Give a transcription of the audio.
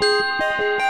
Música